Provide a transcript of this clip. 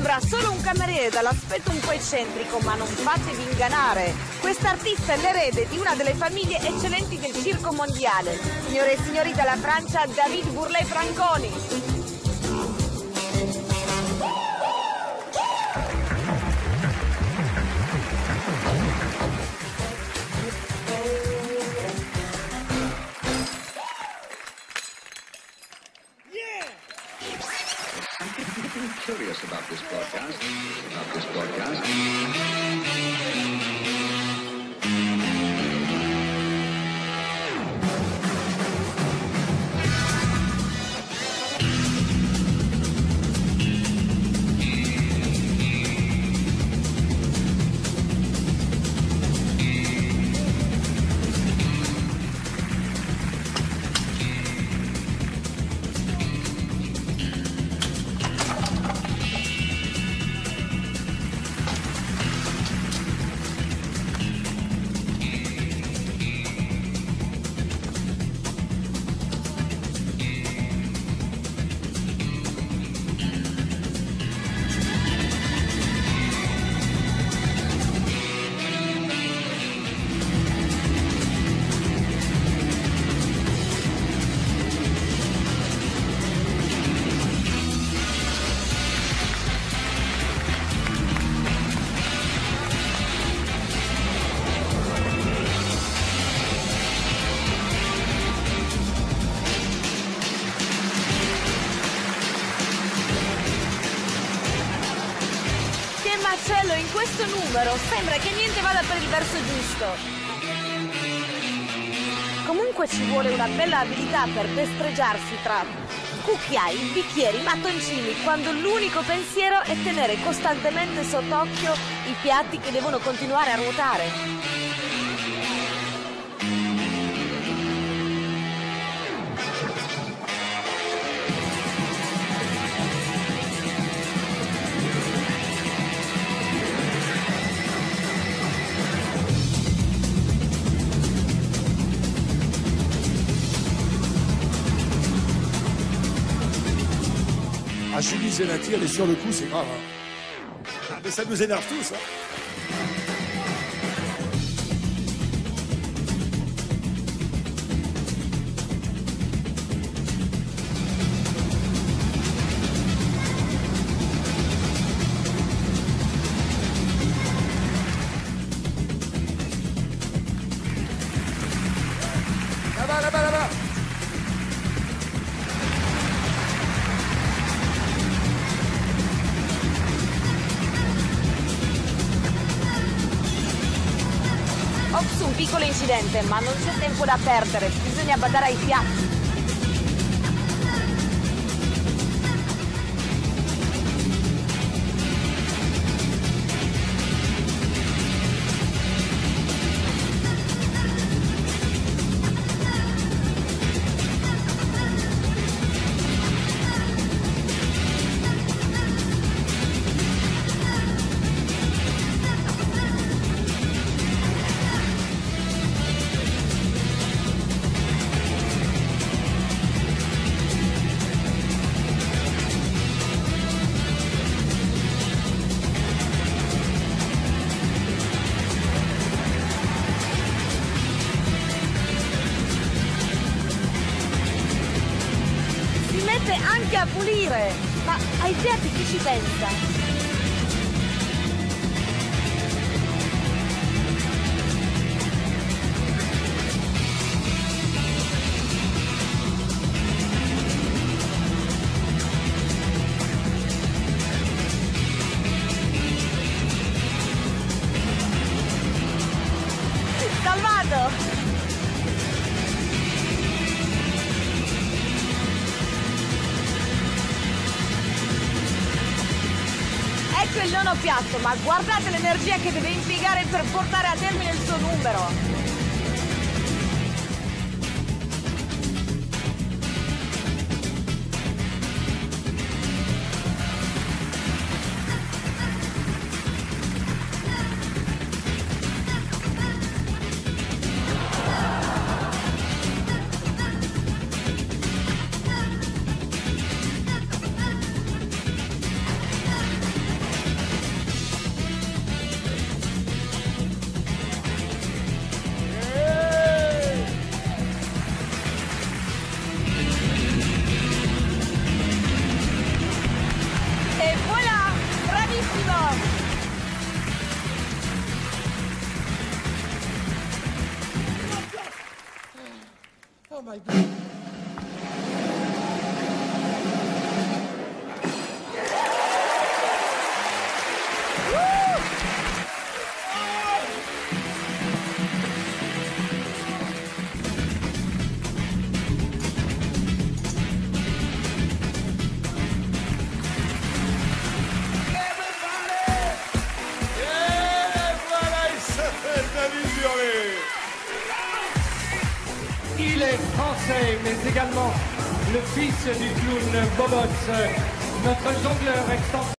Sembra solo un cameriere dall'aspetto un po' eccentrico, ma non fatevi ingannare. Quest'artista è l'erede di una delle famiglie eccellenti del circo mondiale. Signore e signori dalla Francia, David Burley Franconi. Curious about this broadcast, about this broadcast. In questo numero! Sembra che niente vada per il verso giusto. Comunque ci vuole una bella abilità per destreggiarsi tra cucchiai, bicchieri, mattoncini, quando l'unico pensiero è tenere costantemente sott'occhio i piatti che devono continuare a ruotare. Ah, Julie Zenati, elle est sur le coup, c'est grave. hein. Ah, mais ça nous énerve tous. hein. Là-bas, là-bas, là-bas. Piccolo incidente, ma non c'è tempo da perdere, bisogna badare ai piatti. Mette anche a pulire, ma ai piatti chi ci pensa? Salvato! Il nono piatto, ma guardate l'energia che deve impiegare per portare a termine il suo numero. Oh my God. Il est français, mais également le fils du clown Bobots, notre jongleur extensif.